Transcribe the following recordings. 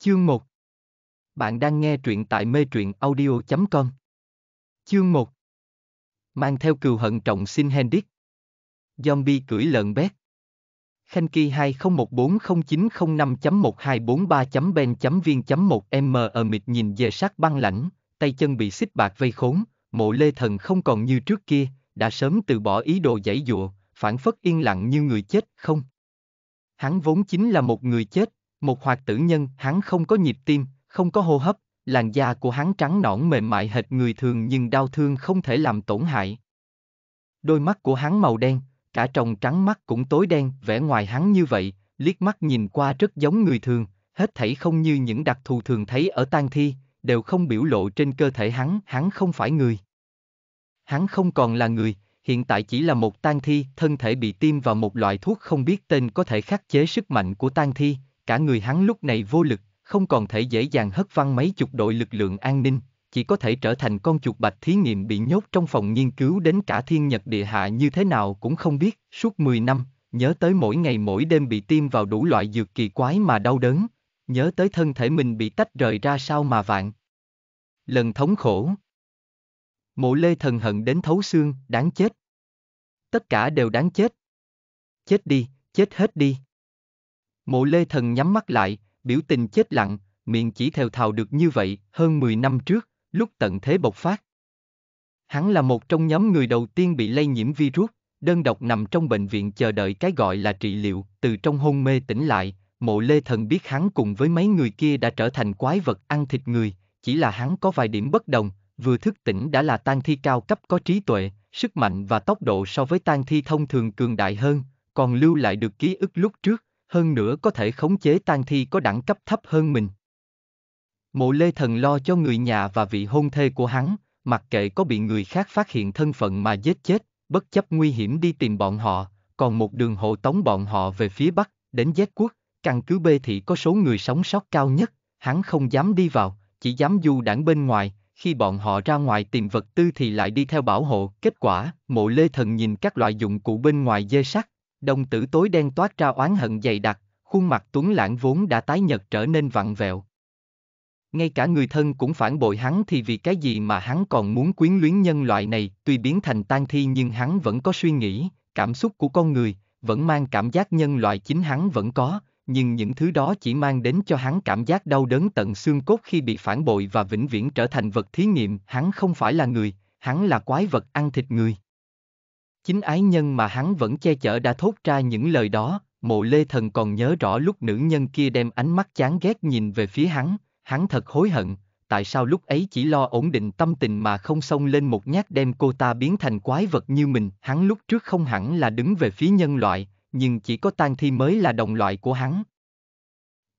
Chương 1 Bạn đang nghe truyện tại mê truyện audio.com Chương 1 Mang theo cừu hận trọng xin Hendrik. Zombie cưỡi lợn bét Khanh Kỳ 20140905.1243.ben.viên.1m ở mịt nhìn về sát băng lãnh, tay chân bị xích bạc vây khốn, mộ lê thần không còn như trước kia, đã sớm từ bỏ ý đồ giải dụa, phản phất yên lặng như người chết không. Hắn vốn chính là một người chết, một hoạt tử nhân, hắn không có nhịp tim, không có hô hấp, làn da của hắn trắng nõn mềm mại hệt người thường nhưng đau thương không thể làm tổn hại. Đôi mắt của hắn màu đen, cả tròng trắng mắt cũng tối đen, vẻ ngoài hắn như vậy, liếc mắt nhìn qua rất giống người thường, hết thảy không như những đặc thù thường thấy ở tang thi, đều không biểu lộ trên cơ thể hắn, hắn không phải người. Hắn không còn là người, hiện tại chỉ là một tang thi, thân thể bị tiêm vào một loại thuốc không biết tên có thể khắc chế sức mạnh của tang thi, cả người hắn lúc này vô lực, không còn thể dễ dàng hất văng mấy chục đội lực lượng an ninh, chỉ có thể trở thành con chuột bạch thí nghiệm bị nhốt trong phòng nghiên cứu đến cả thiên nhật địa hạ như thế nào cũng không biết, suốt 10 năm, nhớ tới mỗi ngày mỗi đêm bị tiêm vào đủ loại dược kỳ quái mà đau đớn, nhớ tới thân thể mình bị tách rời ra sao mà vạn. Lần thống khổ. Mộ lê thần hận đến thấu xương, đáng chết. Tất cả đều đáng chết. Chết đi, chết hết đi. Mộ lê thần nhắm mắt lại, biểu tình chết lặng, miệng chỉ theo thào được như vậy, hơn 10 năm trước, lúc tận thế bộc phát. Hắn là một trong nhóm người đầu tiên bị lây nhiễm virus, đơn độc nằm trong bệnh viện chờ đợi cái gọi là trị liệu, từ trong hôn mê tỉnh lại, mộ lê thần biết hắn cùng với mấy người kia đã trở thành quái vật ăn thịt người, chỉ là hắn có vài điểm bất đồng, vừa thức tỉnh đã là tang thi cao cấp có trí tuệ, sức mạnh và tốc độ so với tang thi thông thường cường đại hơn, còn lưu lại được ký ức lúc trước, hơn nữa có thể khống chế tang thi có đẳng cấp thấp hơn mình. Mộ Lê Thần lo cho người nhà và vị hôn thê của hắn, mặc kệ có bị người khác phát hiện thân phận mà giết chết, bất chấp nguy hiểm đi tìm bọn họ, còn một đường hộ tống bọn họ về phía Bắc, đến Z quốc, căn cứ B thị có số người sống sót cao nhất, hắn không dám đi vào, chỉ dám du đảng bên ngoài, khi bọn họ ra ngoài tìm vật tư thì lại đi theo bảo hộ, kết quả, mộ lê thần nhìn các loại dụng cụ bên ngoài dê sắt, đồng tử tối đen toát ra oán hận dày đặc, khuôn mặt tuấn lãng vốn đã tái nhật trở nên vặn vẹo. Ngay cả người thân cũng phản bội hắn thì vì cái gì mà hắn còn muốn quyến luyến nhân loại này, tuy biến thành tan thi nhưng hắn vẫn có suy nghĩ, cảm xúc của con người, vẫn mang cảm giác nhân loại chính hắn vẫn có, nhưng những thứ đó chỉ mang đến cho hắn cảm giác đau đớn tận xương cốt khi bị phản bội và vĩnh viễn trở thành vật thí nghiệm, hắn không phải là người, hắn là quái vật ăn thịt người. Chính ái nhân mà hắn vẫn che chở đã thốt ra những lời đó, mộ lê thần còn nhớ rõ lúc nữ nhân kia đem ánh mắt chán ghét nhìn về phía hắn, hắn thật hối hận, tại sao lúc ấy chỉ lo ổn định tâm tình mà không xông lên một nhát đem cô ta biến thành quái vật như mình, hắn lúc trước không hẳn là đứng về phía nhân loại, nhưng chỉ có tang thi mới là đồng loại của hắn.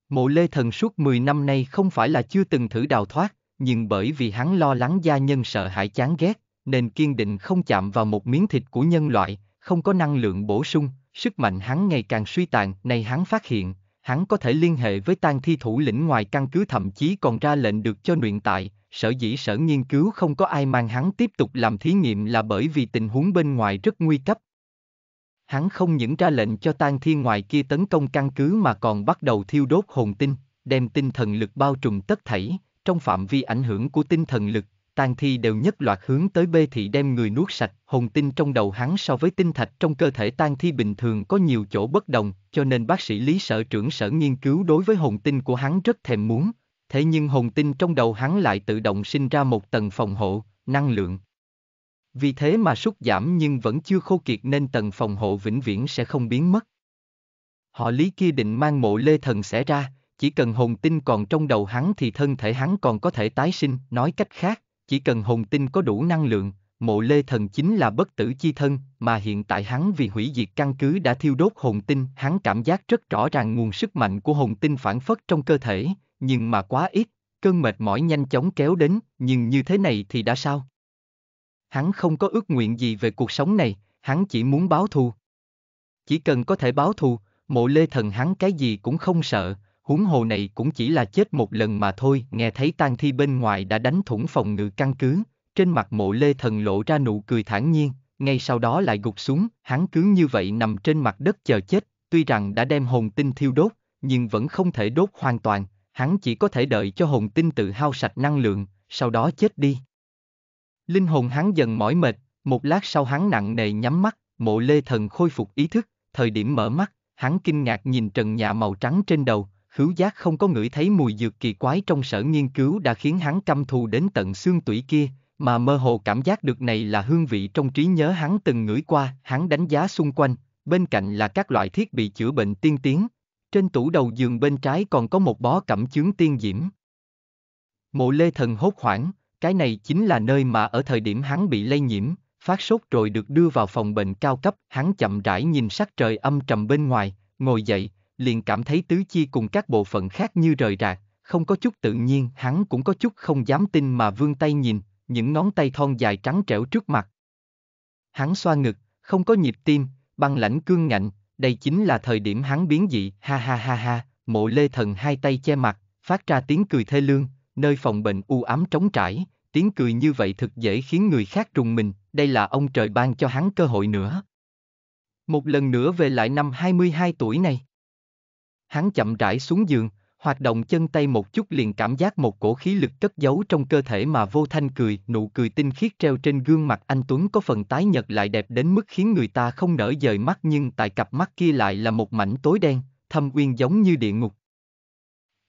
Mộ Lê Thần suốt 10 năm nay không phải là chưa từng thử đào thoát, nhưng bởi vì hắn lo lắng gia nhân sợ hãi chán ghét, nên kiên định không chạm vào một miếng thịt của nhân loại, không có năng lượng bổ sung, sức mạnh hắn ngày càng suy tàn, này hắn phát hiện, hắn có thể liên hệ với tang thi thủ lĩnh ngoài căn cứ thậm chí còn ra lệnh được cho luyện tại, sở dĩ sở nghiên cứu không có ai mang hắn tiếp tục làm thí nghiệm là bởi vì tình huống bên ngoài rất nguy cấp, Hắn không những ra lệnh cho tang thi ngoài kia tấn công căn cứ mà còn bắt đầu thiêu đốt hồn tinh, đem tinh thần lực bao trùm tất thảy, trong phạm vi ảnh hưởng của tinh thần lực, Tàn thi đều nhất loạt hướng tới bê thị đem người nuốt sạch, hồn tinh trong đầu hắn so với tinh thạch trong cơ thể tang thi bình thường có nhiều chỗ bất đồng, cho nên bác sĩ lý sở trưởng sở nghiên cứu đối với hồn tinh của hắn rất thèm muốn, thế nhưng hồn tinh trong đầu hắn lại tự động sinh ra một tầng phòng hộ, năng lượng, vì thế mà sút giảm nhưng vẫn chưa khô kiệt nên tầng phòng hộ vĩnh viễn sẽ không biến mất. Họ lý kia định mang mộ lê thần sẽ ra, chỉ cần hồn tinh còn trong đầu hắn thì thân thể hắn còn có thể tái sinh, nói cách khác, chỉ cần hồn tinh có đủ năng lượng, mộ lê thần chính là bất tử chi thân, mà hiện tại hắn vì hủy diệt căn cứ đã thiêu đốt hồn tinh, hắn cảm giác rất rõ ràng nguồn sức mạnh của hồn tinh phản phất trong cơ thể, nhưng mà quá ít, cơn mệt mỏi nhanh chóng kéo đến, nhưng như thế này thì đã sao? Hắn không có ước nguyện gì về cuộc sống này, hắn chỉ muốn báo thù. Chỉ cần có thể báo thù, mộ lê thần hắn cái gì cũng không sợ, huống hồ này cũng chỉ là chết một lần mà thôi, nghe thấy tang thi bên ngoài đã đánh thủng phòng ngự căn cứ, trên mặt mộ lê thần lộ ra nụ cười thản nhiên, ngay sau đó lại gục xuống, hắn cứ như vậy nằm trên mặt đất chờ chết, tuy rằng đã đem hồn tinh thiêu đốt, nhưng vẫn không thể đốt hoàn toàn, hắn chỉ có thể đợi cho hồn tinh tự hao sạch năng lượng, sau đó chết đi. Linh hồn hắn dần mỏi mệt, một lát sau hắn nặng nề nhắm mắt, mộ lê thần khôi phục ý thức, thời điểm mở mắt, hắn kinh ngạc nhìn trần nhà màu trắng trên đầu, khứu giác không có ngửi thấy mùi dược kỳ quái trong sở nghiên cứu đã khiến hắn căm thù đến tận xương tủy kia, mà mơ hồ cảm giác được này là hương vị trong trí nhớ hắn từng ngửi qua, hắn đánh giá xung quanh, bên cạnh là các loại thiết bị chữa bệnh tiên tiến. Trên tủ đầu giường bên trái còn có một bó cẩm chướng tiên diễm. Mộ lê thần hốt hoảng, cái này chính là nơi mà ở thời điểm hắn bị lây nhiễm, phát sốt rồi được đưa vào phòng bệnh cao cấp, hắn chậm rãi nhìn sắc trời âm trầm bên ngoài, ngồi dậy, liền cảm thấy tứ chi cùng các bộ phận khác như rời rạc, không có chút tự nhiên, hắn cũng có chút không dám tin mà vươn tay nhìn, những ngón tay thon dài trắng trẻo trước mặt. Hắn xoa ngực, không có nhịp tim, băng lãnh cương ngạnh, đây chính là thời điểm hắn biến dị, ha ha ha ha, mộ lê thần hai tay che mặt, phát ra tiếng cười thê lương, nơi phòng bệnh u ám trống trải, tiếng cười như vậy thực dễ khiến người khác rùng mình, đây là ông trời ban cho hắn cơ hội nữa. Một lần nữa về lại năm 22 tuổi này. Hắn chậm rãi xuống giường, hoạt động chân tay một chút liền cảm giác một cổ khí lực cất giấu trong cơ thể mà vô thanh cười, nụ cười tinh khiết treo trên gương mặt anh Tuấn có phần tái nhật lại đẹp đến mức khiến người ta không nở dời mắt nhưng tại cặp mắt kia lại là một mảnh tối đen, thâm uyên giống như địa ngục.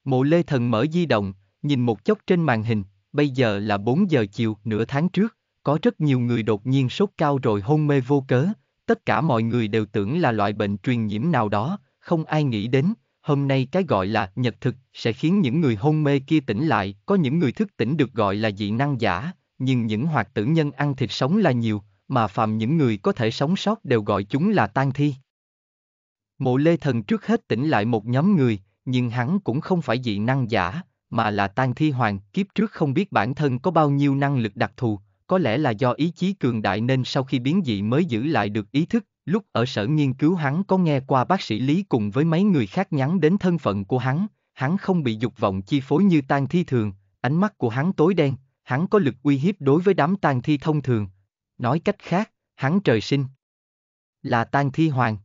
Mộ Lê Thần mở di động, nhìn một chốc trên màn hình, bây giờ là 4 giờ chiều, nửa tháng trước, có rất nhiều người đột nhiên sốt cao rồi hôn mê vô cớ, tất cả mọi người đều tưởng là loại bệnh truyền nhiễm nào đó, không ai nghĩ đến, hôm nay cái gọi là nhật thực sẽ khiến những người hôn mê kia tỉnh lại, có những người thức tỉnh được gọi là dị năng giả, nhưng những hoạt tử nhân ăn thịt sống là nhiều, mà phàm những người có thể sống sót đều gọi chúng là tan thi. Mộ Lê Thần trước hết tỉnh lại một nhóm người, nhưng hắn cũng không phải dị năng giả, mà là tan thi hoàng, kiếp trước không biết bản thân có bao nhiêu năng lực đặc thù, có lẽ là do ý chí cường đại nên sau khi biến dị mới giữ lại được ý thức, Lúc ở sở nghiên cứu hắn có nghe qua bác sĩ Lý cùng với mấy người khác nhắn đến thân phận của hắn, hắn không bị dục vọng chi phối như tang thi thường, ánh mắt của hắn tối đen, hắn có lực uy hiếp đối với đám tang thi thông thường. Nói cách khác, hắn trời sinh là tang thi hoàng.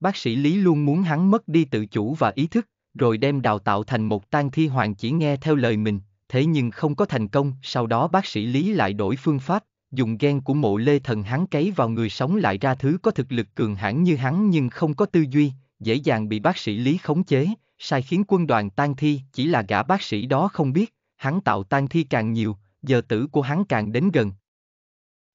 Bác sĩ Lý luôn muốn hắn mất đi tự chủ và ý thức, rồi đem đào tạo thành một tang thi hoàng chỉ nghe theo lời mình, thế nhưng không có thành công, sau đó bác sĩ Lý lại đổi phương pháp, dùng gen của mộ lê thần hắn cấy vào người sống lại ra thứ có thực lực cường hãn như hắn nhưng không có tư duy, dễ dàng bị bác sĩ Lý khống chế, sai khiến quân đoàn tan thi chỉ là gã bác sĩ đó không biết, hắn tạo tan thi càng nhiều, giờ tử của hắn càng đến gần.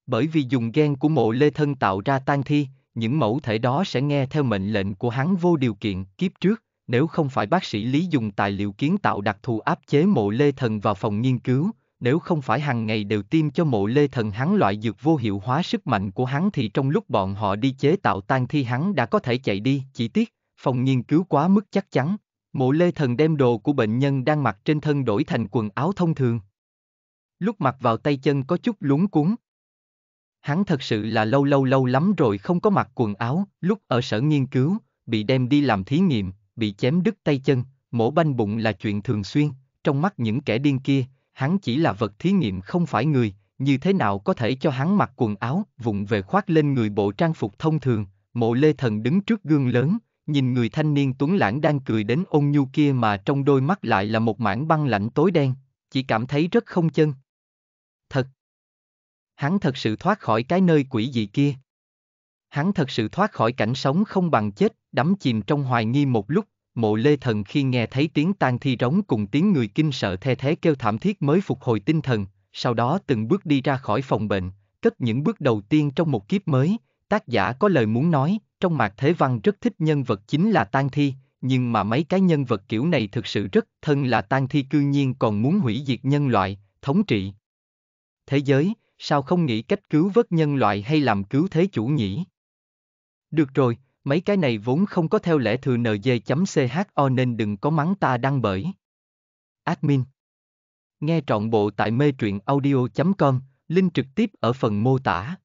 Bởi vì dùng gen của mộ lê thân tạo ra tan thi, những mẫu thể đó sẽ nghe theo mệnh lệnh của hắn vô điều kiện kiếp trước, nếu không phải bác sĩ Lý dùng tài liệu kiến tạo đặc thù áp chế mộ lê thần vào phòng nghiên cứu, nếu không phải hàng ngày đều tiêm cho mộ lê thần hắn loại dược vô hiệu hóa sức mạnh của hắn thì trong lúc bọn họ đi chế tạo tan thi hắn đã có thể chạy đi, chỉ tiếc, phòng nghiên cứu quá mức chắc chắn. Mộ lê thần đem đồ của bệnh nhân đang mặc trên thân đổi thành quần áo thông thường. Lúc mặc vào tay chân có chút lúng cuốn. Hắn thật sự là lâu lâu lâu lắm rồi không có mặc quần áo, lúc ở sở nghiên cứu, bị đem đi làm thí nghiệm, bị chém đứt tay chân, mổ banh bụng là chuyện thường xuyên, trong mắt những kẻ điên kia, hắn chỉ là vật thí nghiệm không phải người, như thế nào có thể cho hắn mặc quần áo, vụng về khoác lên người bộ trang phục thông thường, mộ lê thần đứng trước gương lớn, nhìn người thanh niên tuấn lãng đang cười đến ôn nhu kia mà trong đôi mắt lại là một mảng băng lạnh tối đen, chỉ cảm thấy rất không chân. Thật! Hắn thật sự thoát khỏi cái nơi quỷ dị kia. Hắn thật sự thoát khỏi cảnh sống không bằng chết, đắm chìm trong hoài nghi một lúc, mộ lê thần khi nghe thấy tiếng tang thi rống cùng tiếng người kinh sợ the thế kêu thảm thiết mới phục hồi tinh thần, sau đó từng bước đi ra khỏi phòng bệnh, cất những bước đầu tiên trong một kiếp mới, tác giả có lời muốn nói, trong mạc thế văn rất thích nhân vật chính là tang thi, nhưng mà mấy cái nhân vật kiểu này thực sự rất thân là tang thi cư nhiên còn muốn hủy diệt nhân loại, thống trị. Thế giới, sao không nghĩ cách cứu vớt nhân loại hay làm cứu thế chủ nhỉ? Được rồi, Mấy cái này vốn không có theo lẽ thừa nd.cho nên đừng có mắng ta đăng bởi. Admin. Nghe trọn bộ tại mê truyện audio.com, link trực tiếp ở phần mô tả.